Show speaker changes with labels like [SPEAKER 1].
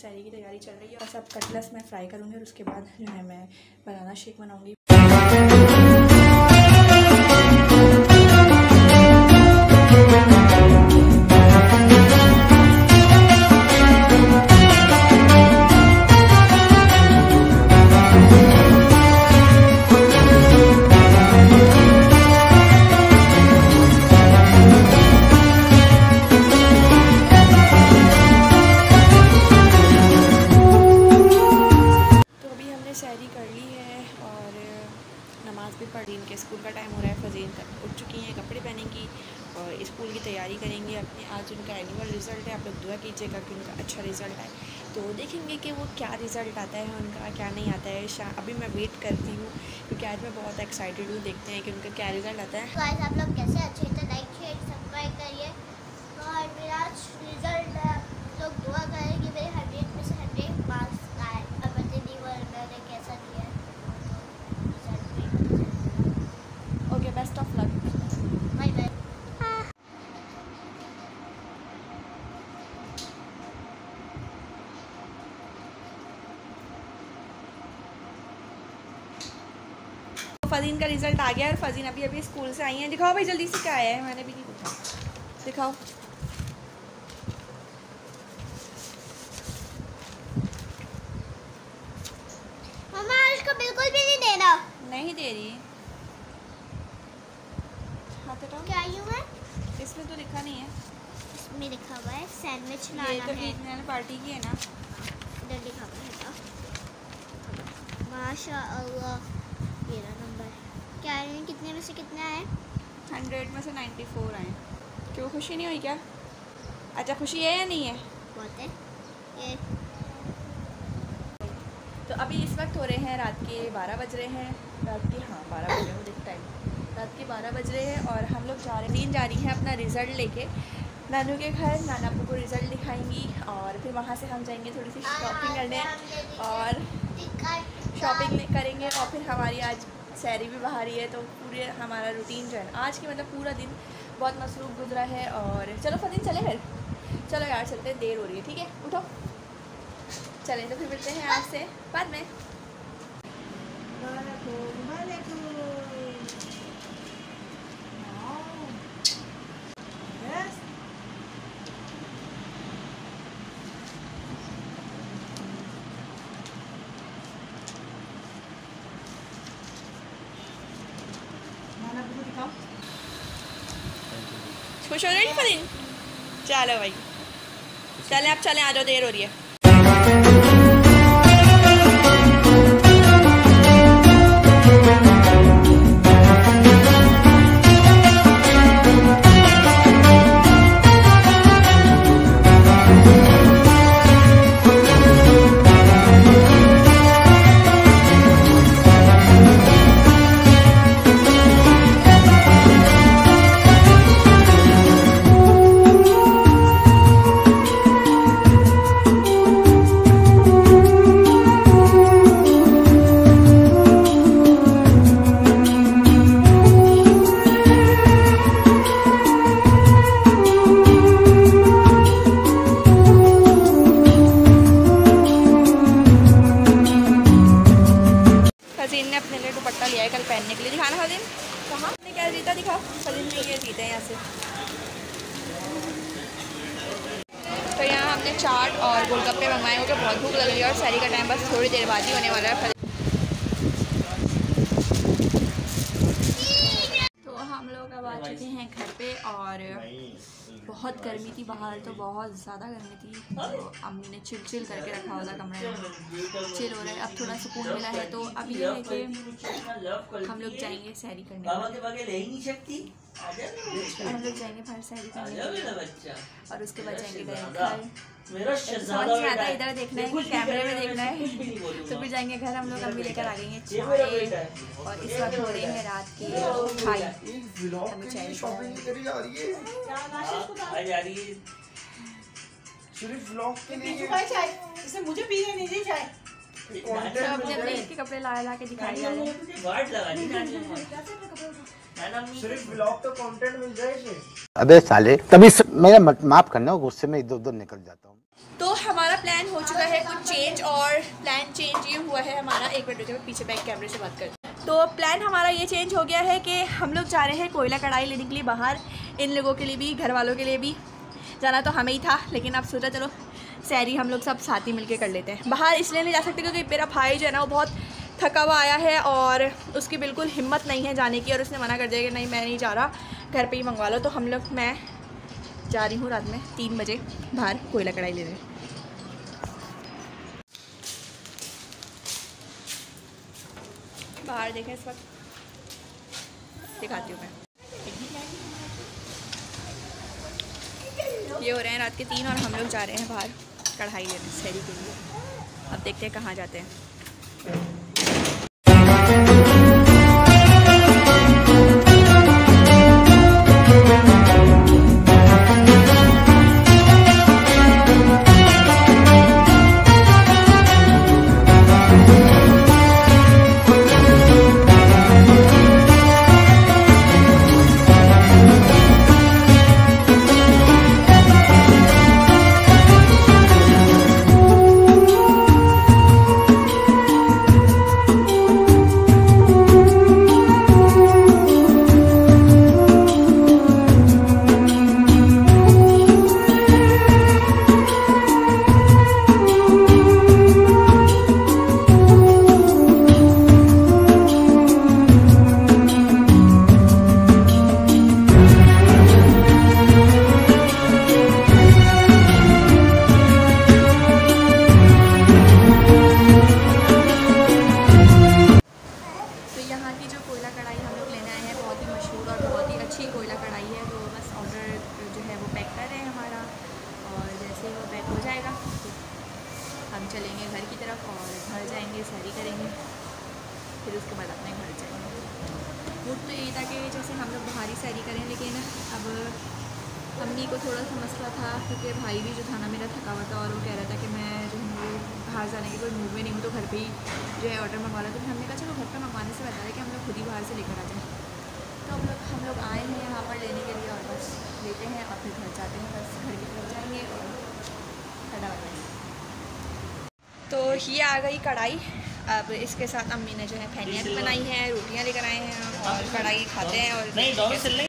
[SPEAKER 1] सैरी की तैयारी चल रही है और सब कटलस मैं फ्राई करूँगी और उसके बाद जो है मैं बनाना शेक बनाऊँगी। नमाज़ भी पढ़ इनके स्कूल का टाइम हो रहा है फजीन उठ चुकी हैं, कपड़े पहनेंगी और स्कूल की तैयारी करेंगी अपने। आज उनका एनुअल रिज़ल्ट है, आप लोग दुआ कीजिएगा कि उनका अच्छा रिज़ल्ट आए। तो देखेंगे कि वो क्या रिज़ल्ट आता है, उनका क्या नहीं आता है। अभी मैं वेट करती हूँ, क्योंकि आज मैं बहुत एक्साइटेड हूँ, देखते हैं कि उनका क्या रिज़ल्ट आता है।
[SPEAKER 2] गाइस आप लोग कैसे अच्छे थे लाइक शेयर सब्सक्राइब करिए। और मेरा रिज़ल्ट लोग दुआ करें कि मेरे हंड्रेड में से हंड्रेड मार्क्स आए अब पता नहीं वो मैंने कैसा किया है रिज़ल्ट में
[SPEAKER 1] okay best of luck
[SPEAKER 2] bye bye
[SPEAKER 1] फ़जीन का रिज़ल्ट आ गया और फ़जीन अभी अभी स्कूल से आई हैं। दिखाओ भाई जल्दी से क्या आया है मैंने भी नहीं पूछा। दिखाओ।
[SPEAKER 2] मम्मा इसको बिल्कुल भी नहीं देना।
[SPEAKER 1] नहीं दे रही।
[SPEAKER 2] क्या यूँ है?
[SPEAKER 1] इसमें तो लिखा नहीं है।
[SPEAKER 2] इसमें लिखा हुआ है सैंडविच
[SPEAKER 1] ये
[SPEAKER 2] लाना
[SPEAKER 1] तो
[SPEAKER 2] है।
[SPEAKER 1] ईद ने पार्टी की है ना।
[SPEAKER 2] इधर लिखा हुआ है तो माशा अल्लाह ये रहा नंबर क्या है कितने में से कितने आए
[SPEAKER 1] हंड्रेड में से नाइन्टी फोर आए। क्यों खुशी नहीं हुई क्या? अच्छा खुशी है या नहीं है?
[SPEAKER 2] बहुत है। ये
[SPEAKER 1] तो अभी इस वक्त हो रहे हैं रात के बारह बज रहे हैं। रात के हाँ बारह बज रहे हैं देख टाइम रात के बारह बज रहे हैं और हम लोग जा रहे दिन जा रही हैं अपना रिज़ल्ट लेके। नानू के घर नाना आपको को रिज़ल्ट दिखाएँगी और फिर वहाँ से हम जाएँगे थोड़ी सी शॉपिंग करने और शॉपिंग करेंगे और फिर हमारी आज सैरी भी बाहर ही है तो पूरे हमारा रूटीन जो है आज के मतलब पूरा दिन बहुत मसरूफ़ गुजरा है और चलो फतीन चले फिर। चलो यार, चलते देर हो रही है, ठीक है? उठो। चलें तो फिर मिलते हैं आपसे बाद में। खुश हो रहे रही फरीन चलो भाई। चलें आप चलें आ जाओ देर हो रही है। दिखाना सलीम कहाँ? ने क्या जीता दिखाओ। सलीम ने ये जीते हैं यहाँ से। तो यहाँ हमने चाट और गोलगप्पे मंगवाए क्योंकि बहुत भूख लग रही है और सैरी का टाइम बस थोड़ी देर बाद ही होने वाला है तो हम लोग अब आ चुके हैं घर पे और बहुत गर्मी थी बाहर तो बहुत ज़्यादा गर्मी थी। तो अम्मी ने चिल चिल करके रखा हुआ था कमरे में। चिल हो रहा है अब थोड़ा सुकून मिला है तो अब ये है कि हम लोग जाएँगे सैरी करने। हम लोग जाएँगे बाहर सैरी करने और उसके बाद जाएँगे घर।
[SPEAKER 3] मेरा शहजादा
[SPEAKER 1] आता इधर देखना है कैमरे में देखना है। तो फिर जाएँगे घर हम लोग अभी लेकर आ गए
[SPEAKER 3] है।
[SPEAKER 1] और इस वक्त हो रही है रात की।
[SPEAKER 4] शॉपिंग करी जा रही है
[SPEAKER 3] हाँ, जा रही है
[SPEAKER 4] सिर्फ़ के लिए
[SPEAKER 5] चाय इसे मुझे पीने नहीं दी चाय
[SPEAKER 1] कपड़े ला ला के दिखाई हैं
[SPEAKER 4] तो इसे
[SPEAKER 5] अबे साले तभी. मेरा माफ़ करना गुस्से में इधर उधर निकल जाता हूँ।
[SPEAKER 1] तो हमारा प्लान हो चुका है कुछ चेंज और प्लान चेंज ये हुआ है हमारा। एक मिनट पीछे बैक कैमरे से बात करती हूँ। तो प्लान हमारा ये चेंज हो गया है कि हम लोग जा रहे हैं कोयला कढ़ाई लेने के लिए बाहर, इन लोगों के लिए भी घर वालों के लिए भी। जाना तो हमें ही था, लेकिन अब सोचा चलो, सैरी हम लोग सब साथ ही मिलके कर लेते हैं। बाहर इसलिए नहीं जा सकते क्योंकि मेरा भाई जो है ना, वो बहुत थका हुआ आया है और उसकी बिल्कुल हिम्मत नहीं है जाने की और उसने मना कर दिया कि नहीं, मैं नहीं जा रहा, घर पे ही मंगवा लो। तो हम लोग, मैं जा रही हूँ रात में तीन बजे बाहर कोयला कढ़ाई लेने। बाहर देखें इस वक्त। दिखाती हूँ मैं। ये हो रहे हैं रात के तीन और हम लोग जा रहे हैं बाहर कढ़ाई लेने, शहरी के लिए। अब देखते हैं कहाँ जाते हैं। अच्छी कोयला कढ़ाई है तो बस ऑर्डर जो है वो पैक कर रहे हैं हमारा और जैसे ही वो पैक हो जाएगा, हम चलेंगे घर की तरफ़ और घर जाएँगे सैरी करेंगे, फिर उसके बाद अपने घर जाएँगे। मूड तो यही था कि जैसे हम लोग बाहर ही सैरी करें, लेकिन अब मम्मी को थोड़ा सा मसला था, क्योंकि भाई भी जो था ना, मेरा थका हुआ था और वो कह रहा था कि मैं जो है बाहर जाने की कोई मूड में नहीं हूँ तो घर पे ही जो है ऑर्डर मंगवा रहा तो फिर हमने कहा, चलो घर पर मंगवाने से बेहतर है कि हम लोग खुद ही बाहर से लेकर आ जाएँ। तो हम लोग हम लोग आए हैं यहाँ पर लेने के लिए और बस लेते हैं और फिर घर जाते हैं बस घर की तरफ़ जाएँगे और खाना बनाएँगे तो ये आ गई कढ़ाई। अब इसके साथ अम्मी ने जो है फैनियाँ भी बनाई है, रोटियाँ लेकर आए हैं और कढ़ाई खाते हैं और